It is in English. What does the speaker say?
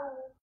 Ciao!